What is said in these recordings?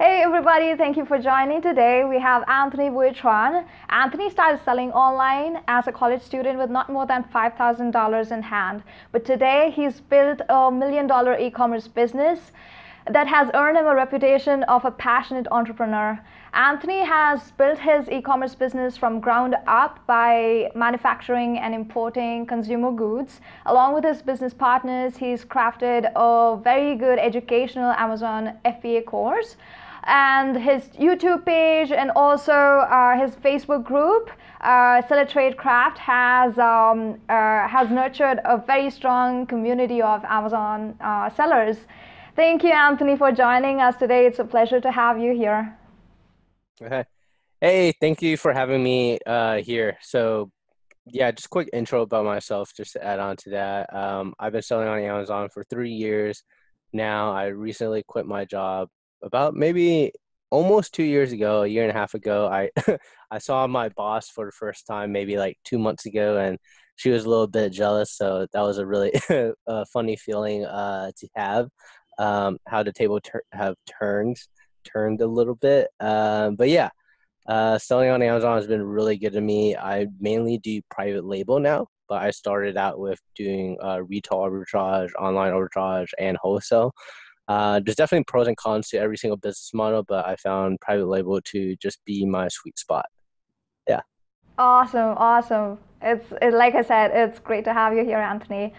Hey everybody, thank you for joining today. We have Anthony Bui-Tran. Anthony started selling online as a college student with not more than $5,000 in hand. But today he's built a million dollar e commerce business that has earned him a reputation of a passionate entrepreneur. Anthony has built his e commerce business from ground up by manufacturing and importing consumer goods. Along with his business partners, he's crafted a very good educational Amazon FBA course and his YouTube page and also uh, his Facebook group, uh, Tradecraft, has um, uh, has nurtured a very strong community of Amazon uh, sellers. Thank you, Anthony, for joining us today. It's a pleasure to have you here. Hey, thank you for having me uh, here. So, yeah, just quick intro about myself, just to add on to that. Um, I've been selling on Amazon for three years now. I recently quit my job about maybe almost two years ago, a year and a half ago, I I saw my boss for the first time, maybe like two months ago, and she was a little bit jealous. So that was a really funny feeling uh, to have. Um, how the table have turned turned a little bit, um, but yeah, uh, selling on Amazon has been really good to me. I mainly do private label now, but I started out with doing uh, retail arbitrage, online arbitrage, and wholesale. Uh, there's definitely pros and cons to every single business model, but I found private label to just be my sweet spot. Yeah. Awesome, awesome. It's it, like I said, it's great to have you here, Anthony.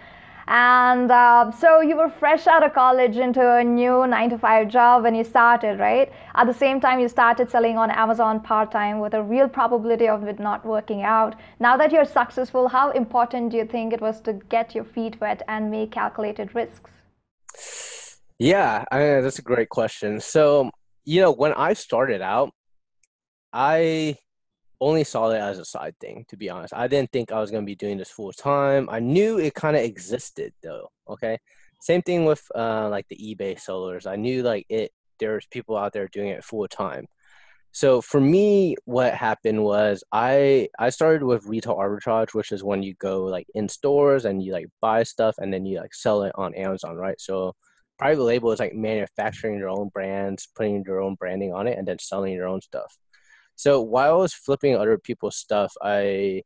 And uh, so you were fresh out of college into a new nine to five job when you started, right? At the same time, you started selling on Amazon part time with a real probability of it not working out. Now that you're successful, how important do you think it was to get your feet wet and make calculated risks? Yeah, I mean, that's a great question. So, you know, when I started out, I only saw it as a side thing, to be honest. I didn't think I was going to be doing this full time. I knew it kind of existed, though. Okay. Same thing with uh, like the eBay sellers. I knew like it, there's people out there doing it full time. So for me, what happened was I I started with retail arbitrage, which is when you go like in stores and you like buy stuff and then you like sell it on Amazon, right? So private label is like manufacturing your own brands, putting your own branding on it, and then selling your own stuff. So while I was flipping other people's stuff, I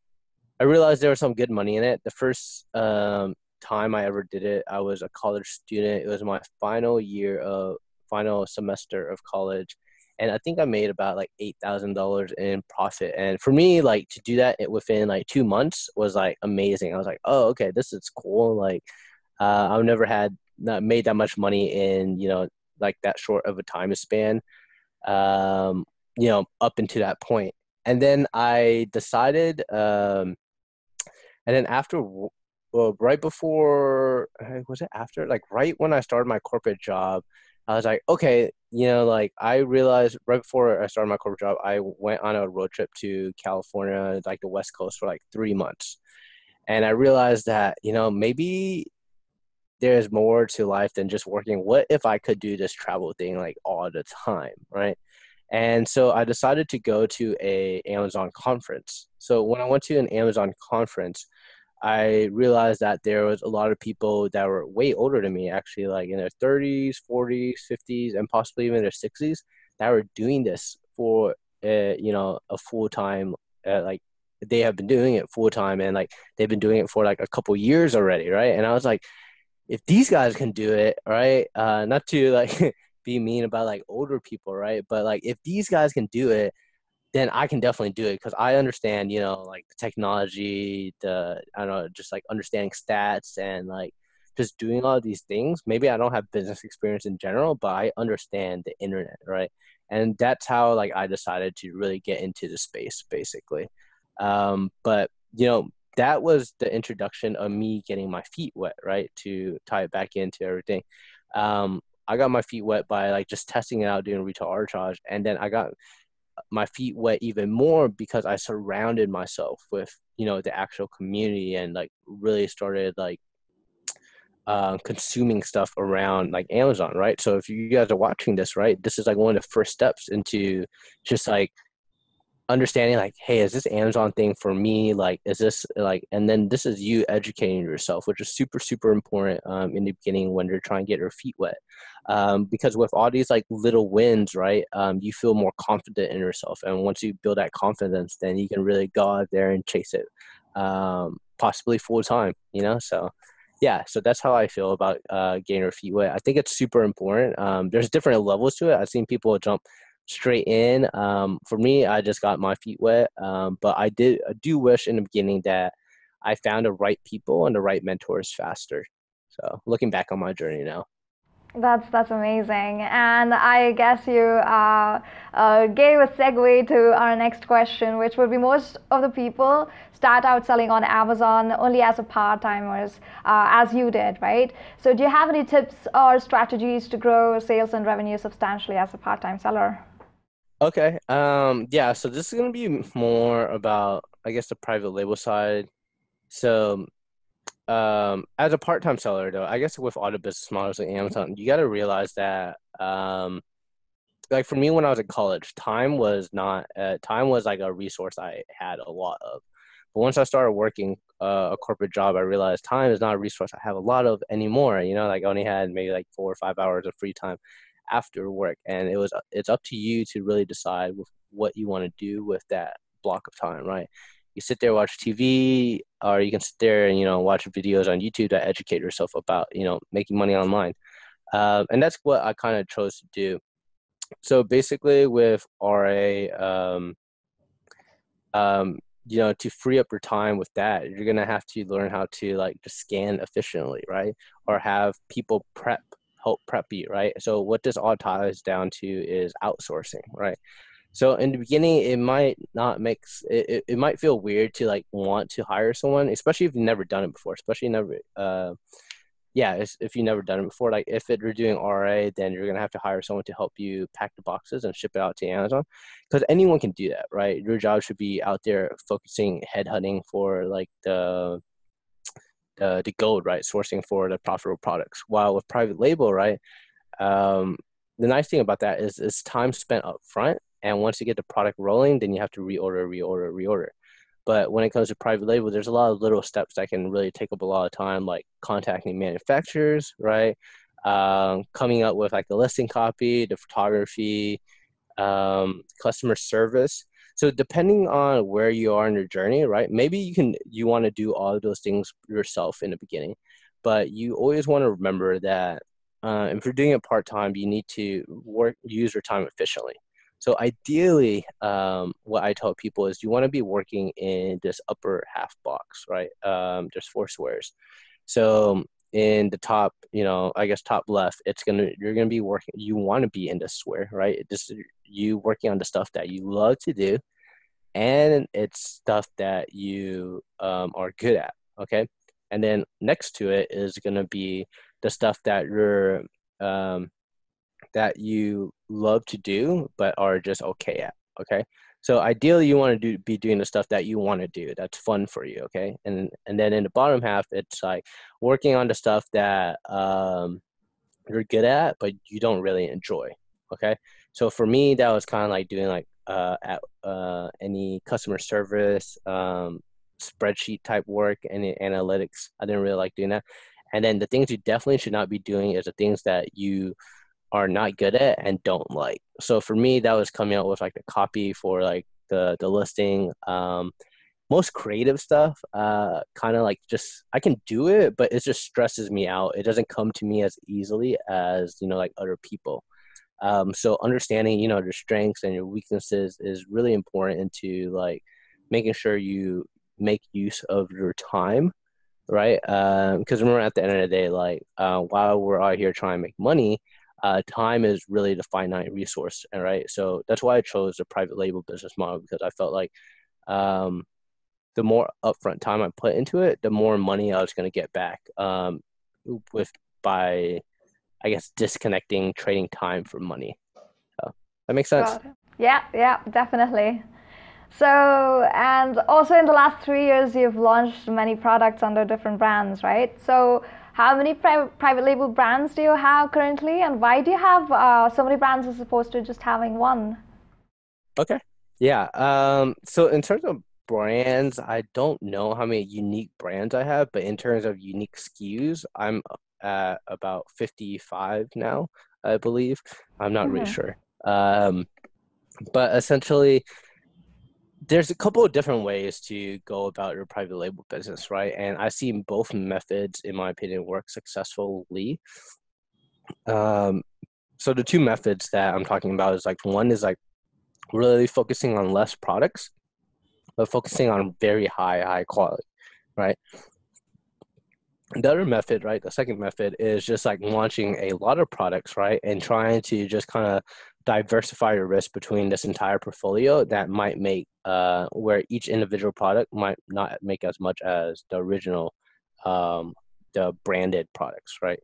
I realized there was some good money in it. The first um, time I ever did it, I was a college student. It was my final year of final semester of college, and I think I made about like eight thousand dollars in profit. And for me, like to do that within like two months was like amazing. I was like, oh, okay, this is cool. Like uh, I've never had not made that much money in you know like that short of a time span um you know up into that point. And then i decided um and then after well right before uh, was it after? Like right when i started my corporate job i was like okay you know like i realized right before i started my corporate job i went on a road trip to california like the west coast for like three months. And i realized that you know maybe there's more to life than just working. What if I could do this travel thing like all the time, right? And so I decided to go to a Amazon conference. So when I went to an Amazon conference, I realized that there was a lot of people that were way older than me, actually, like in their 30s, 40s, 50s, and possibly even their 60s, that were doing this for, uh, you know, a full time, uh, like they have been doing it full time, and like they've been doing it for like a couple years already, right? And I was like, if these guys can do it, right? Uh, not to like be mean about like older people, right? But like if these guys can do it, then I can definitely do it because I understand, you know, like the technology, the I don't know, just like understanding stats and like just doing all these things. Maybe I don't have business experience in general, but I understand the internet, right? And that's how like I decided to really get into the space, basically. Um, but you know, that was the introduction of me getting my feet wet, right? To tie it back into everything. Um, I got my feet wet by like just testing it out doing retail arbitrage, and then I got my feet wet even more because I surrounded myself with you know the actual community and like really started like uh, consuming stuff around like Amazon, right? So if you guys are watching this, right, this is like one of the first steps into just like understanding like hey is this amazon thing for me? Like is this like and then this is you educating yourself which is super super important um, in the beginning when you're trying to get your feet wet. Um, because with all these like little wins right um, you feel more confident in yourself. And once you build that confidence then you can really go out there and chase it um, possibly full time you know? So yeah so that's how i feel about uh, getting your feet wet. I think it's super important. Um, there's different levels to it. I've seen people jump straight in. Um, for me, I just got my feet wet, um, but I did I do wish in the beginning that I found the right people and the right mentors faster. So looking back on my journey now. That's that's amazing, and I guess you uh, uh, gave a segue to our next question, which would be most of the people start out selling on Amazon only as a part timers, uh, as you did, right? So, do you have any tips or strategies to grow sales and revenue substantially as a part time seller? Okay. Um, yeah, so this is gonna be more about, I guess, the private label side. So, um, as a part-time seller, though, I guess with the business models like Amazon, you got to realize that, um, like for me when I was in college, time was not uh, time was like a resource I had a lot of. But once I started working uh, a corporate job, I realized time is not a resource I have a lot of anymore. You know, like I only had maybe like four or five hours of free time after work and it was it's up to you to really decide what you want to do with that block of time right? You sit there watch tv or you can sit there and you know watch videos on youtube to educate yourself about you know making money online. Uh, and that's what i kind of chose to do. So basically with ra um, um, you know to free up your time with that you're gonna have to learn how to like just scan efficiently right? Or have people prep help prep you, right? So what this all ties down to is outsourcing, right? So in the beginning, it might not make it, it might feel weird to like want to hire someone, especially if you've never done it before. Especially never, uh, yeah, if you've never done it before. Like if it, you're doing RA, then you're gonna have to hire someone to help you pack the boxes and ship it out to Amazon, because anyone can do that, right? Your job should be out there focusing headhunting for like the uh, the gold, right? Sourcing for the profitable products. While with private label, right, um, the nice thing about that is it's time spent up front, and once you get the product rolling, then you have to reorder, reorder, reorder. But when it comes to private label, there's a lot of little steps that can really take up a lot of time, like contacting manufacturers, right? Um, coming up with like the listing copy, the photography, um, customer service so depending on where you are in your journey right maybe you can you want to do all of those things yourself in the beginning but you always want to remember that uh, if you're doing it part-time you need to work use your time efficiently. So ideally um, what i tell people is you want to be working in this upper half box right um, there's four squares. So in the top, you know, I guess top left, it's gonna you're gonna be working. You want to be in this square, right? This you working on the stuff that you love to do, and it's stuff that you um, are good at. Okay, and then next to it is gonna be the stuff that you're um, that you love to do but are just okay at. Okay, so ideally, you want to do be doing the stuff that you want to do. That's fun for you, okay? And and then in the bottom half, it's like working on the stuff that um, you're good at, but you don't really enjoy. Okay, so for me, that was kind of like doing like uh, at uh, any customer service, um, spreadsheet type work, any analytics. I didn't really like doing that. And then the things you definitely should not be doing is the things that you are not good at and don't like. So for me, that was coming out with like the copy for like the the listing. Um, most creative stuff, uh, kind of like just I can do it, but it just stresses me out. It doesn't come to me as easily as you know like other people. Um, so understanding you know your strengths and your weaknesses is really important into like making sure you make use of your time right because um, remember at the end of the day like uh, while we're out here trying to make money uh, time is really the finite resource, right? So that's why I chose the private label business model because I felt like um, the more upfront time I put into it, the more money I was going to get back um, with by, I guess, disconnecting trading time for money. So that makes sense. Yeah, yeah, definitely. So, and also in the last three years, you've launched many products under different brands, right? So, how many pri- private label brands do you have currently, and why do you have uh, so many brands as opposed to just having one? Okay. Yeah. Um, so in terms of brands, I don't know how many unique brands I have, but in terms of unique SKUs, I'm at about 55 now, I believe. I'm not mm-hmm. really sure. Um, but essentially, there's a couple of different ways to go about your private label business, right? And I've seen both methods, in my opinion, work successfully. Um, so the two methods that I'm talking about is like one is like really focusing on less products, but focusing on very high, high quality, right? The other method, right, the second method is just like launching a lot of products, right, and trying to just kind of diversify your risk between this entire portfolio that might make uh, where each individual product might not make as much as the original um, the branded products right?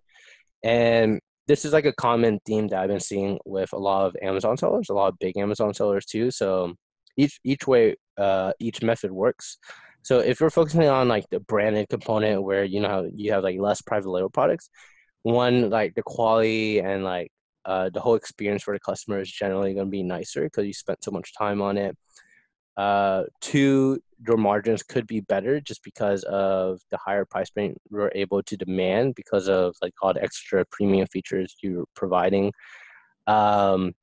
And this is like a common theme that i've been seeing with a lot of amazon sellers a lot of big amazon sellers too. So each each way uh, each method works. So if you're focusing on like the branded component where you know you have like less private label products one like the quality and like uh, the whole experience for the customer is generally going to be nicer because you spent so much time on it. Uh, two, your margins could be better just because of the higher price point you're able to demand because of like all the extra premium features you're providing. Um,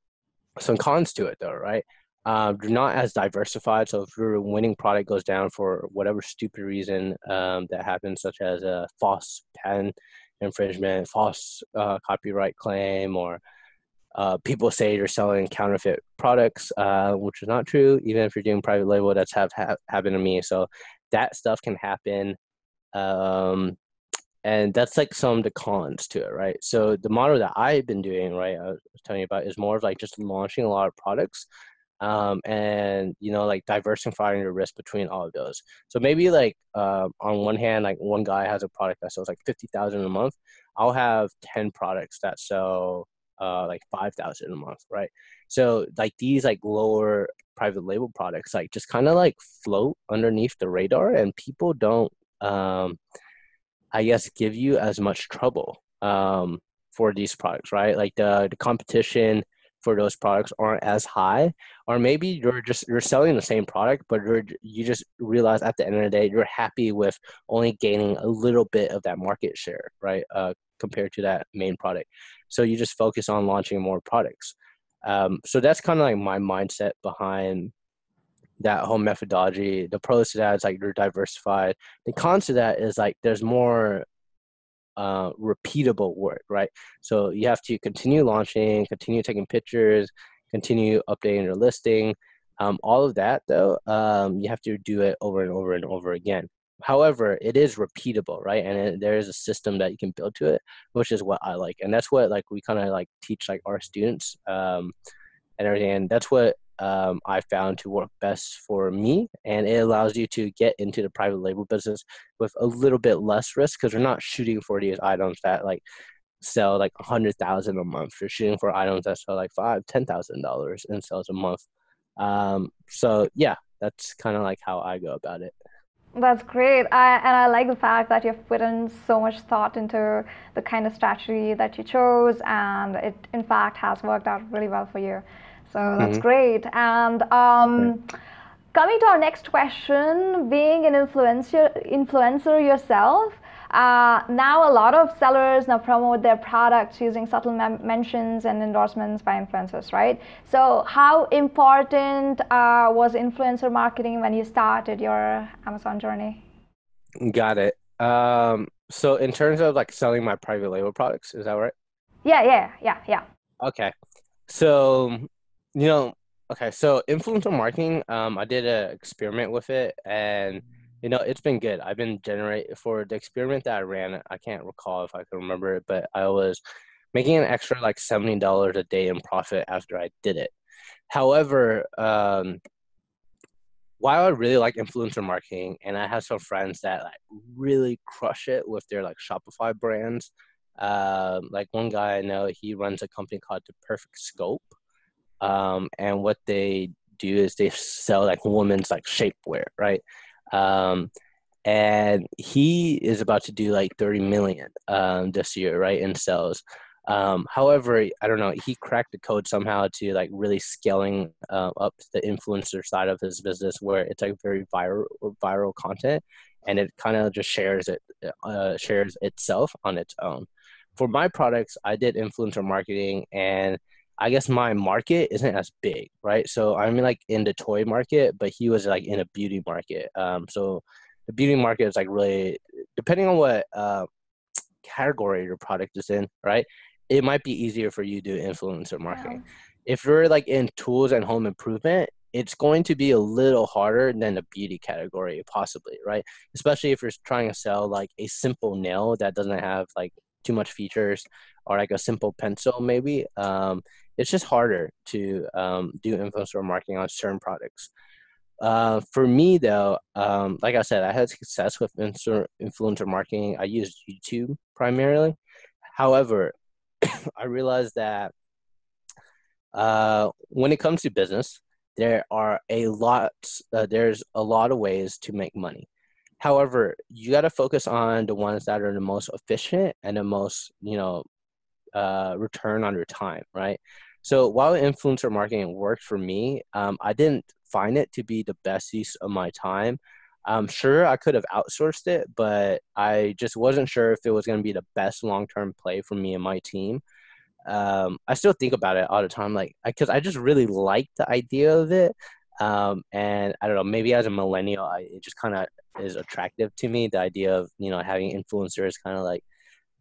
some cons to it though, right? Um, you're not as diversified. So if your winning product goes down for whatever stupid reason um, that happens, such as a false patent infringement, false uh, copyright claim, or uh, people say you're selling counterfeit products, uh, which is not true. Even if you're doing private label, that's have ha- happened to me. So that stuff can happen, um, and that's like some of the cons to it, right? So the model that I've been doing, right, I was telling you about, is more of like just launching a lot of products um, and you know like diversifying your risk between all of those. So maybe like uh, on one hand like one guy has a product that sells like 50000 a month i'll have 10 products that sell uh, like 5000 a month right? So like these like lower private label products like just kind of like float underneath the radar and people don't um i guess give you as much trouble um for these products right? Like the the competition for those products aren't as high or maybe you're just you're selling the same product but you're you just realize at the end of the day you're happy with only gaining a little bit of that market share right uh, compared to that main product. So you just focus on launching more products. Um, so that's kind of like my mindset behind that whole methodology. The pros to that is like you're diversified. The cons to that is like there's more uh, repeatable work, right? So you have to continue launching, continue taking pictures, continue updating your listing. Um, all of that, though, um, you have to do it over and over and over again. However, it is repeatable, right? And it, there is a system that you can build to it, which is what I like, and that's what like we kind of like teach like our students um, and everything. And that's what um, I found to work best for me, and it allows you to get into the private label business with a little bit less risk because you're not shooting for these items that like sell like a hundred thousand a month. You're shooting for items that sell like five, ten thousand dollars in sales a month. Um, so yeah, that's kind of like how I go about it. That's great. I, and I like the fact that you've put in so much thought into the kind of strategy that you chose, and it in fact has worked out really well for you. So that's mm-hmm. great. And um, coming to our next question, being an influencer, influencer yourself, uh, now a lot of sellers now promote their products using subtle mem- mentions and endorsements by influencers, right? So how important uh, was influencer marketing when you started your Amazon journey? Got it. Um, so in terms of like selling my private label products, is that right? Yeah, yeah, yeah, yeah. Okay. So you know, okay, so influencer marketing, um, I did an experiment with it, and you know, it's been good. I've been generate for the experiment that I ran. I can't recall if I can remember it, but I was making an extra like seventy dollars a day in profit after I did it. However, um, while I really like influencer marketing, and I have some friends that like really crush it with their like Shopify brands. Um, like one guy I know, he runs a company called The Perfect Scope, um, and what they do is they sell like women's like shapewear, right? Um, and he is about to do like 30 million um, this year, right, in sales. Um, however, I don't know. He cracked the code somehow to like really scaling uh, up the influencer side of his business, where it's like very viral viral content, and it kind of just shares it uh, shares itself on its own. For my products, I did influencer marketing, and I guess my market isn't as big, right? So I'm like in the toy market, but he was like in a beauty market. Um, so the beauty market is like really depending on what uh, category your product is in, right? it might be easier for you to do influencer marketing. Yeah. If you're like in tools and home improvement, it's going to be a little harder than the beauty category, possibly, right? Especially if you're trying to sell like a simple nail that doesn't have like too much features or like a simple pencil, maybe. Um, it's just harder to um, do influencer marketing on certain products. Uh, for me, though, um, like I said, I had success with influencer marketing. I used YouTube primarily. However, I realized that uh, when it comes to business, there are a lot. Uh, there's a lot of ways to make money. However, you got to focus on the ones that are the most efficient and the most, you know, uh, return on your time, right? So while influencer marketing worked for me, um, I didn't find it to be the best use of my time. I'm sure I could have outsourced it, but I just wasn't sure if it was going to be the best long term play for me and my team. Um, I still think about it all the time, like because I, just really like the idea of it. Um, and I don't know, maybe as a millennial, I, it just kind of is attractive to me. The idea of you know having influencers kind of like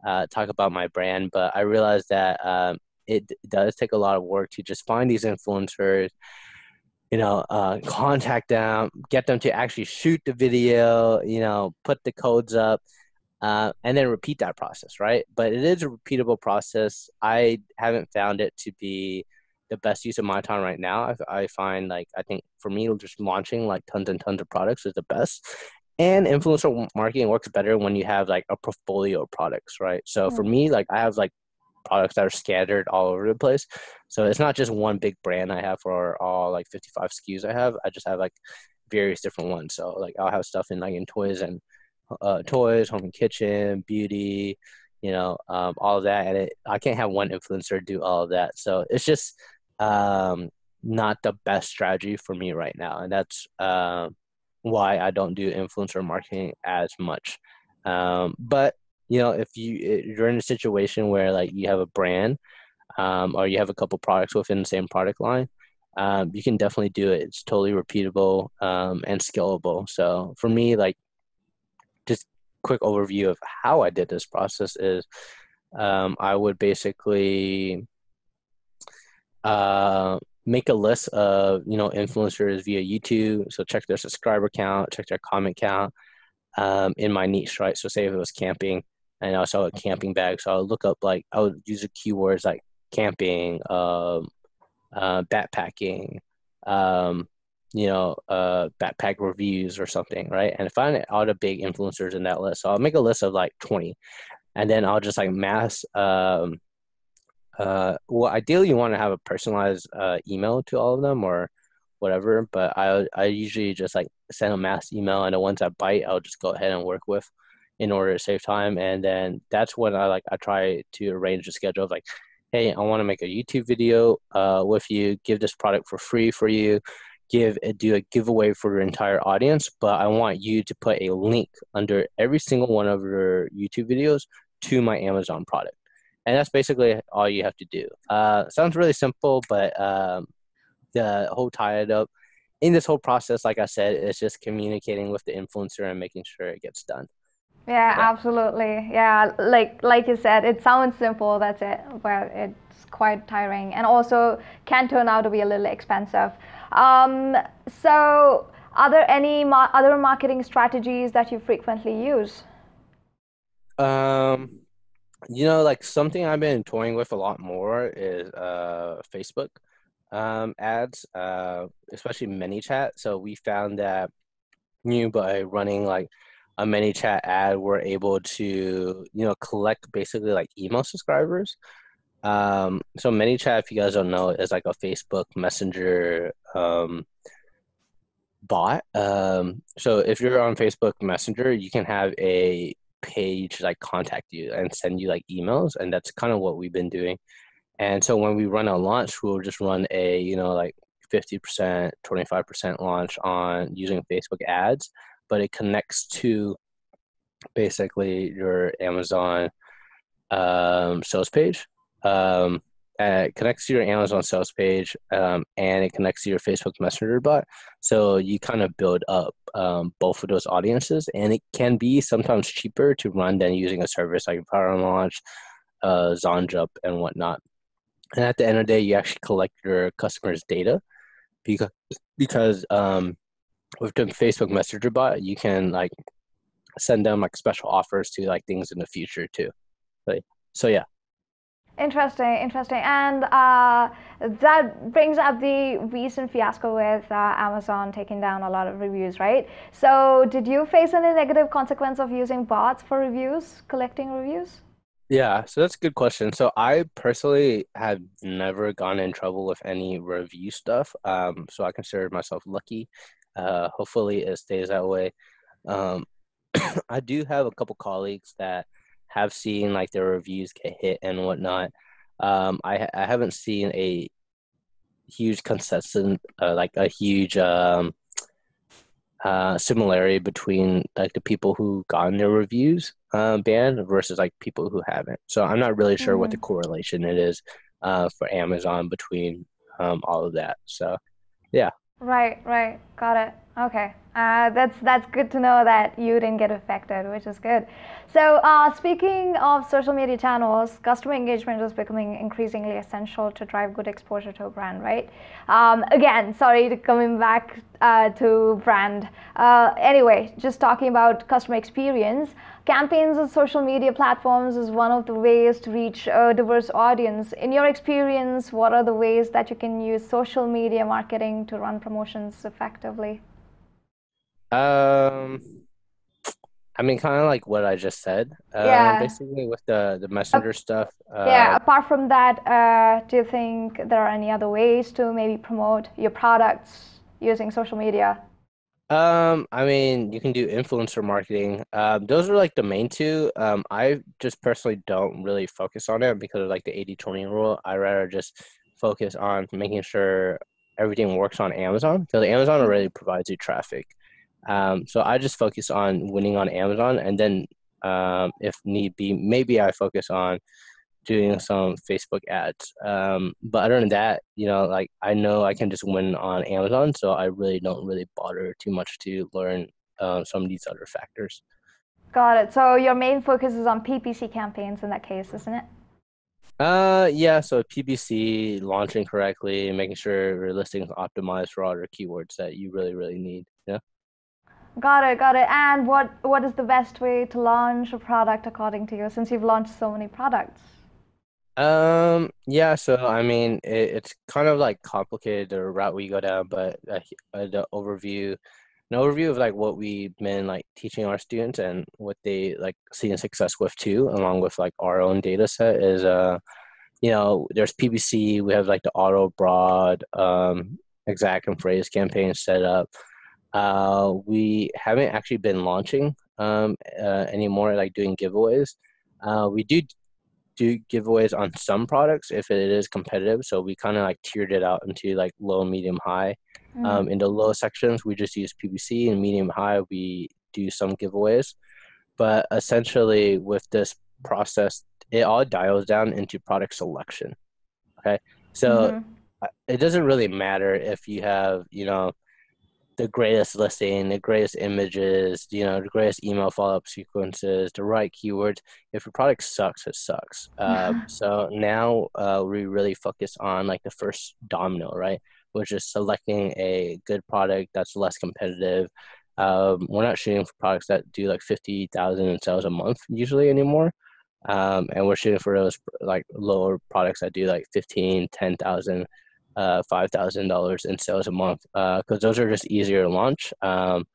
uh, talk about my brand, but I realized that um, it does take a lot of work to just find these influencers you know, uh, contact them, get them to actually shoot the video, you know, put the codes up, uh, and then repeat that process, right? But it is a repeatable process. I haven't found it to be the best use of my time right now. I, I find like I think for me, just launching like tons and tons of products is the best. And influencer marketing works better when you have like a portfolio of products, right? So for me, like I have like products that are scattered all over the place. So it's not just one big brand I have for all like 55 SKUs I have. I just have like various different ones. So like I'll have stuff in like in toys and uh, toys, home and kitchen, beauty, you know, um, all of that. And it, I can't have one influencer do all of that. So it's just um, not the best strategy for me right now. And that's uh, why I don't do influencer marketing as much. Um, but you know, if you you're in a situation where like you have a brand, um, or you have a couple products within the same product line, um, you can definitely do it. It's totally repeatable um, and scalable. So for me, like, just quick overview of how I did this process is, um, I would basically uh, make a list of you know influencers via YouTube. So check their subscriber count, check their comment count um, in my niche, right? So say if it was camping, and I saw a camping bag. So I would look up like I would use the keywords like camping, um, uh, backpacking, um, you know, uh, backpack reviews or something, right? And find all the big influencers in that list. So I'll make a list of like twenty, and then I'll just like mass. Um, uh, well, ideally, you want to have a personalized uh, email to all of them or whatever. But I I usually just like send a mass email, and the ones that bite, I'll just go ahead and work with in order to save time. And then that's when I like I try to arrange a schedule of like, hey, I want to make a YouTube video uh, with you, give this product for free for you, give do a giveaway for your entire audience, but I want you to put a link under every single one of your YouTube videos to my Amazon product. And that's basically all you have to do. Uh, sounds really simple, but um, the whole tie it up in this whole process, like I said, it's just communicating with the influencer and making sure it gets done. Yeah, absolutely. Yeah, like like you said, it sounds simple. That's it, but it's quite tiring, and also can turn out to be a little expensive. Um, so, are there any ma- other marketing strategies that you frequently use? Um, you know, like something I've been toying with a lot more is uh, Facebook um, ads, uh, especially ManyChat. So we found that new by running like a ManyChat ad, we're able to you know collect basically like email subscribers. Um, so ManyChat, if you guys don't know, is like a Facebook Messenger um, bot. Um, so if you're on Facebook Messenger, you can have a page like contact you and send you like emails, and that's kind of what we've been doing. And so when we run a launch, we'll just run a you know like 50%, 25% launch on using Facebook ads, but it connects to basically your Amazon um, sales page. Um, it connects to your Amazon sales page um, and it connects to your Facebook Messenger bot. So you kind of build up um, both of those audiences, and it can be sometimes cheaper to run than using a service like Power Launch, uh, ZonJump, and whatnot. And at the end of the day, you actually collect your customers' data because because um, with the Facebook Messenger bot, you can like send them like special offers to like things in the future too. Like, so yeah. Interesting, interesting. And uh, that brings up the recent fiasco with uh, Amazon taking down a lot of reviews, right? So, did you face any negative consequence of using bots for reviews, collecting reviews? Yeah, so that's a good question. So, I personally have never gone in trouble with any review stuff. Um, so, I consider myself lucky. Uh, hopefully, it stays that way. Um, I do have a couple colleagues that have seen like their reviews get hit and whatnot. Um, I I haven't seen a huge consistent uh, like a huge um, uh, similarity between like the people who gotten their reviews uh, banned versus like people who haven't. So I'm not really sure mm-hmm. what the mm. correlation it is uh, for Amazon between um, all of that. So yeah. Right, right, got it. Okay, uh, that's that's good to know that you didn't get affected, which is good. So, uh, speaking of social media channels, customer engagement is becoming increasingly essential to drive good exposure to a brand, right? Um, again, sorry to coming back uh, to brand. Uh, anyway, just talking about customer experience. Campaigns on social media platforms is one of the ways to reach a diverse audience. In your experience, what are the ways that you can use social media marketing to run promotions effectively? Um, I mean, kind of like what I just said. Uh, yeah. Basically, with the the messenger uh, stuff. Uh, yeah. Apart from that, uh, do you think there are any other ways to maybe promote your products using social media? Um, I mean, you can do influencer marketing. Um, those are like the main two. Um, I just personally don't really focus on it because of like the 80-20 rule. I rather just focus on making sure everything works on Amazon because Amazon already provides you traffic. Um, so I just focus on winning on Amazon, and then um, if need be, maybe I focus on doing some Facebook ads. Um, but other than that, you know, like I know I can just win on Amazon, so I really don't really bother too much to learn uh, some of these other factors. Got it. So your main focus is on PPC campaigns in that case, isn't it? Uh, yeah. So PPC launching correctly, making sure your listings optimized for all your keywords that you really, really need. Yeah. Got it, got it. And what what is the best way to launch a product according to you, since you've launched so many products? Um, yeah. So I mean, it, it's kind of like complicated the route we go down, but uh, the overview, an overview of like what we've been like teaching our students and what they like seeing success with too, along with like our own data set is uh, you know, there's PPC. We have like the auto broad, um, exact and phrase campaign set up. Uh, we haven't actually been launching um, uh, anymore, like doing giveaways. Uh, we do do giveaways on some products if it is competitive. So we kind of like tiered it out into like low, medium, high. Mm. Um, in the low sections, we just use PPC, and medium, high, we do some giveaways. But essentially, with this process, it all dials down into product selection. Okay, so mm-hmm. it doesn't really matter if you have, you know, the greatest listing, the greatest images, you know, the greatest email follow up sequences, the right keywords. If your product sucks, it sucks. Uh, so now uh, we really focus on like the first domino, right? Which is selecting a good product that's less competitive. Um, we're not shooting for products that do like 50,000 in sales a month usually anymore. Um, and we're shooting for those like lower products that do like 15, 10,000 uh, five thousand dollars in sales a month because uh, those are just easier to launch. Um,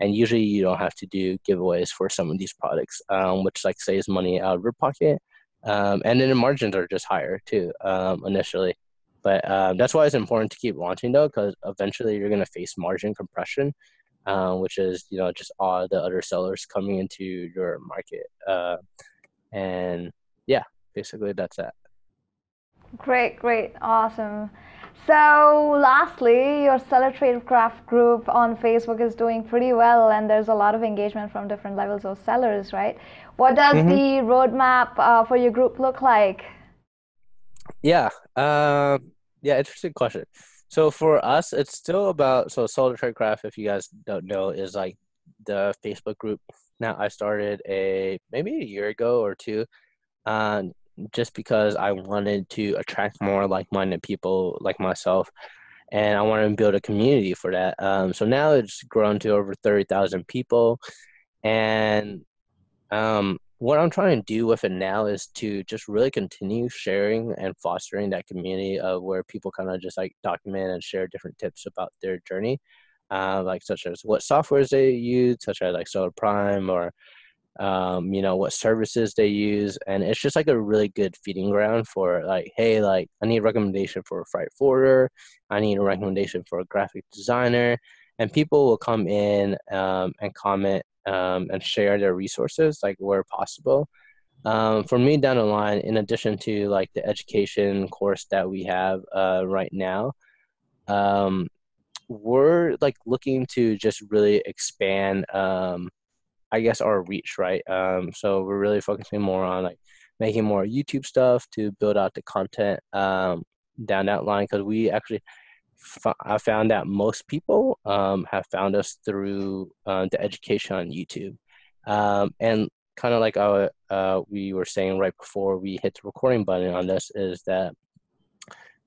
and usually you don't have to do giveaways for some of these products, um, which like saves money out of your pocket. Um, and then the margins are just higher too um, initially. But um, that's why it's important to keep launching though, because eventually you're going to face margin compression um, which is you know just all the other sellers coming into your market. Uh, and yeah, basically that's that. Great, great, awesome. So, lastly, your Seller Tradecraft group on Facebook is doing pretty well, and there's a lot of engagement from different levels of sellers, right? What does mm-hmm. the roadmap uh, for your group look like? Yeah, uh, yeah, interesting question. So for us, it's still about so Seller Tradecraft. If you guys don't know, is like the Facebook group. Now I started a maybe a year ago or two, uh, just because I wanted to attract more like-minded people like myself, and I wanted to build a community for that. Um, so now it's grown to over thirty thousand people, and um, what I'm trying to do with it now is to just really continue sharing and fostering that community of where people kind of just like document and share different tips about their journey, uh, like such as what softwares they use, such as like Seller Prime or um, you know, what services they use. And it's just like a really good feeding ground for like, hey, like I need a recommendation for a freight forwarder. I need a recommendation for a graphic designer. And people will come in um, and comment um, and share their resources like where possible. Um, for me down the line, in addition to like the education course that we have uh, right now, um, we're like looking to just really expand um, I guess our reach, right? Um, so we're really focusing more on like making more YouTube stuff to build out the content um, down that line because we actually f- I found that most people um, have found us through uh, the education on YouTube, um, and kind of like our, uh, we were saying right before we hit the recording button on this is that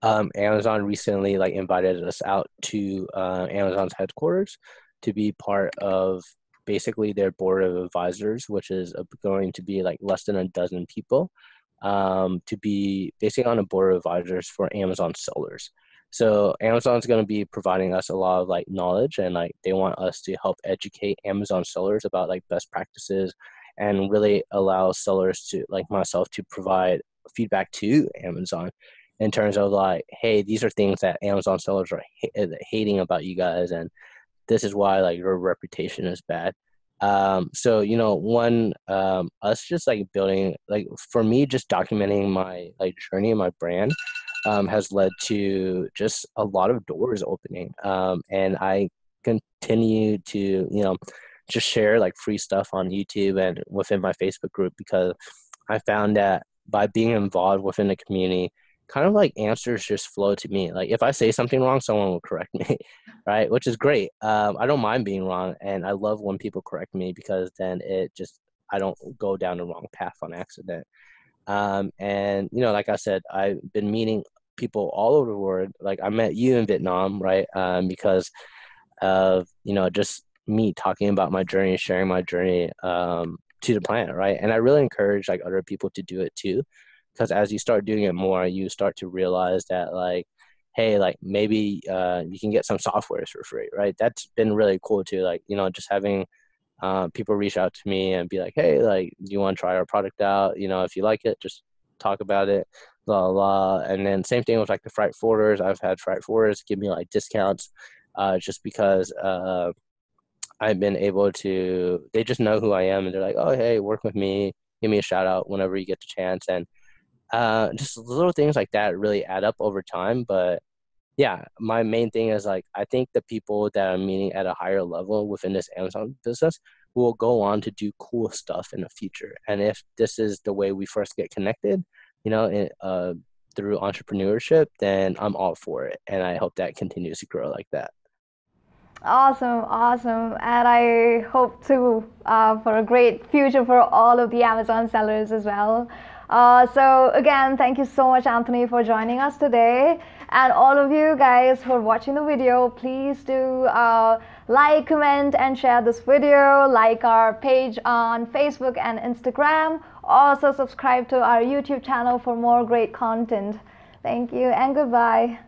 um, Amazon recently like invited us out to uh, Amazon's headquarters to be part of basically their board of advisors, which is going to be like less than a dozen people, um, to be basically on a board of advisors for Amazon sellers. So Amazon's going to be providing us a lot of like knowledge, and like they want us to help educate Amazon sellers about like best practices, and really allow sellers to like myself to provide feedback to Amazon in terms of like, hey, these are things that Amazon sellers are ha- hating about you guys, and this is why like your reputation is bad. Um so you know one um us just like building like for me just documenting my like journey and my brand um has led to just a lot of doors opening. Um and i continue to you know just share like free stuff on youtube and within my facebook group because i found that by being involved within the community kind of like answers just flow to me. Like if I say something wrong, someone will correct me, right? Which is great. Um, I don't mind being wrong, and I love when people correct me because then it just I don't go down the wrong path on accident. Um, and you know, like I said, I've been meeting people all over the world. Like I met you in Vietnam, right? Um, because of you know just me talking about my journey, and sharing my journey um, to the planet, right? And I really encourage like other people to do it too because as you start doing it more you start to realize that like hey like maybe uh, you can get some softwares for free right? That's been really cool too like you know just having uh, people reach out to me and be like hey like do you want to try our product out? You know if you like it just talk about it blah blah and then same thing with like the freight forwarders. I've had freight forwarders give me like discounts uh, just because uh, i've been able to they just know who i am and they're like oh hey work with me. Give me a shout out whenever you get the chance. And uh, just little things like that really add up over time. But yeah, my main thing is like I think the people that I'm meeting at a higher level within this Amazon business will go on to do cool stuff in the future. And if this is the way we first get connected, you know, uh, through entrepreneurship, then I'm all for it. And I hope that continues to grow like that. Awesome, awesome. And I hope too uh, for a great future for all of the Amazon sellers as well. Uh, so again, thank you so much, Anthony, for joining us today. And all of you guys are watching the video, please do uh, like, comment, and share this video. Like our page on Facebook and Instagram. Also subscribe to our YouTube channel for more great content. Thank you and goodbye.